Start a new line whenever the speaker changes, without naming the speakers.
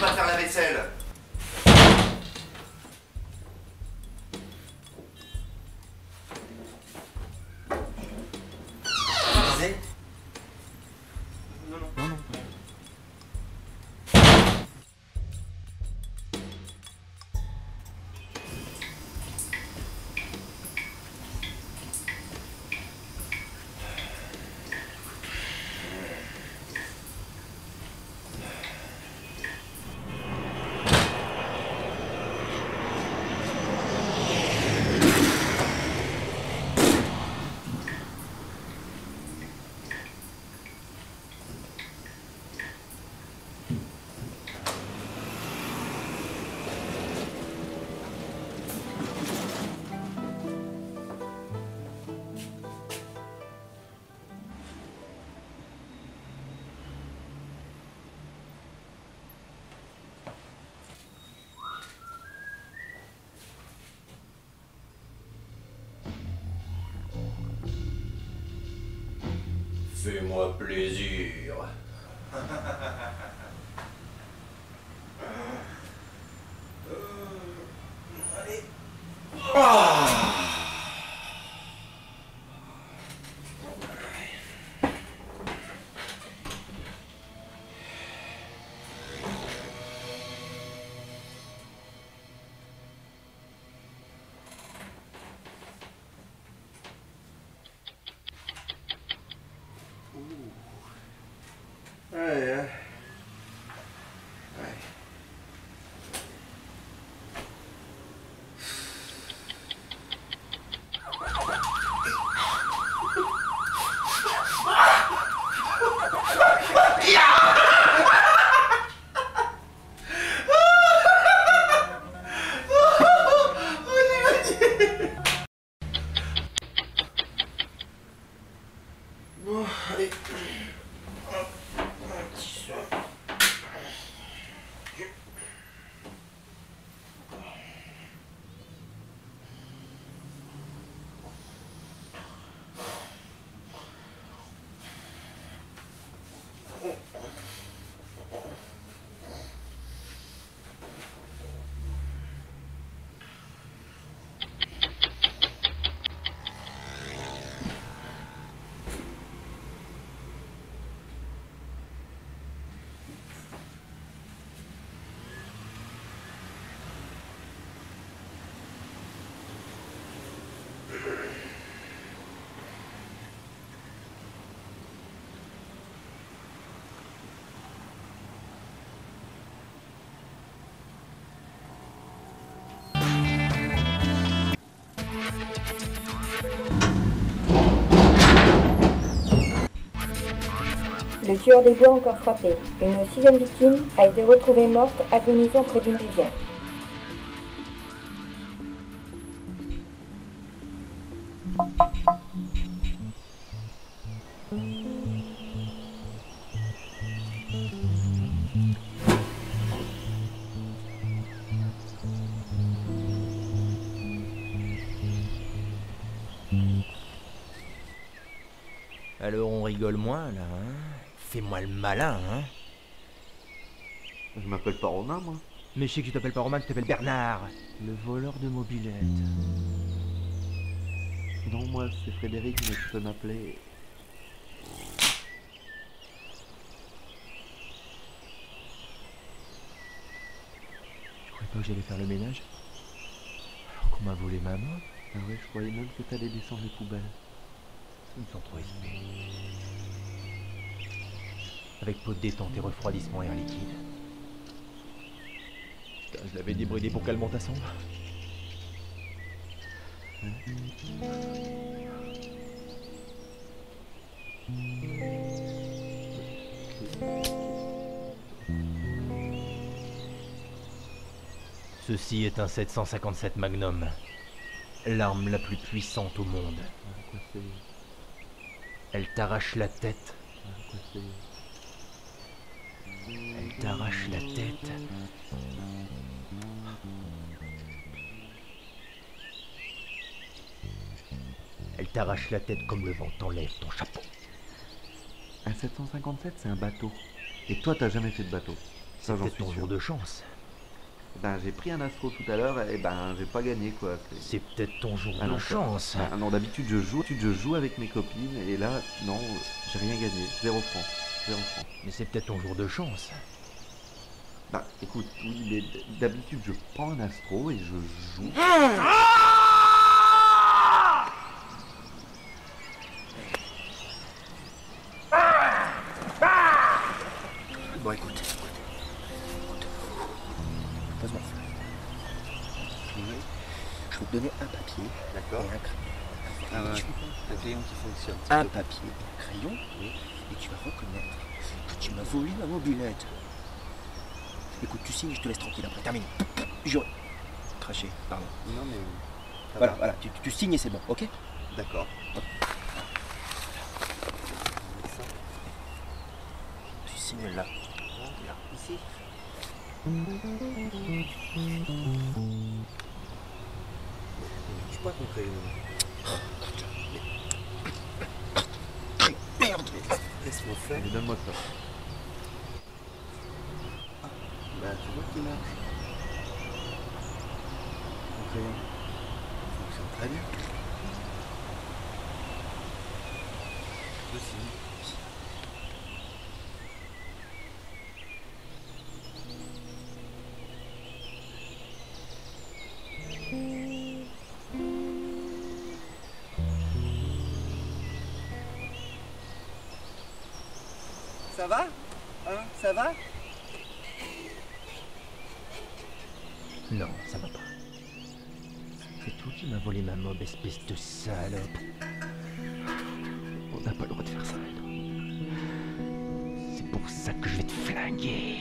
pas faire
la vaisselle.
Fais-moi plaisir.
Le tueur des bois encore frappé. Une sixième victime a été retrouvée morte agonisant près d'une rivière.
Alors on rigole moins là, hein Fais-moi le malin, hein
Je m'appelle pas Romain, moi.
Mais je sais que tu t'appelles pas Romain, tu t'appelles Bernard, le voleur de mobilettes.
Non, moi, c'est Frédéric, mais tu peux m'appeler.
Tu croyais pas que j'allais faire le ménage? Alors qu'on m'a volé ma main
Ah ouais, je croyais même que t'allais descendre les poubelles.
Ils sont trop épais. Avec pot de détente et refroidissement air liquide. Putain, je l'avais débridé pour qu'elle monte à son. Ceci est un 757 Magnum. L'arme la plus puissante au monde. Elle t'arrache la tête. Elle t'arrache la tête. Elle t'arrache la tête comme le vent t'enlève ton chapeau.
Un 757, c'est un bateau. Et toi, t'as jamais fait de bateau. Ça, j'en suis
ton
sûr.
jour de chance.
Ben, j'ai pris un astro tout à l'heure et ben, j'ai pas gagné quoi. C'est-
peut-être ton jour
Ah
de
non,
chance.
Ben, non, d'habitude je joue, d'habitude, je joue avec mes copines et là, non, j'ai rien gagné. Zéro franc. Zéro franc.
Mais c'est peut-être ton jour de chance.
Bah écoute, oui, mais d'habitude je prends un astro et je joue.
Bon,
ouais.
Tu-
Un crayon qui fonctionne.
Un papier et un crayon, et tu vas reconnaître que tu m'as volé ma mobilette. Écoute, tu signes et je te laisse tranquille après. Terminé. Je... Craché, pardon.
Non mais. ça
Voilà,
va.
voilà, tu, tu signes et c'est bon, ok?
D'accord.
Tu signes là.
Là, ici. Je pas ton crayon? Laisse-moi faire.
Allez, donne-moi ça.
Bah tu vois qu'il marche. Crayon. Il fonctionne très bien. Je Ça va? Hein? Ça va?
Non, ça va pas. C'est toi qui m'as volé ma mob, espèce de salope. On n'a pas le droit de faire ça, non. C'est pour ça que je vais te flinguer.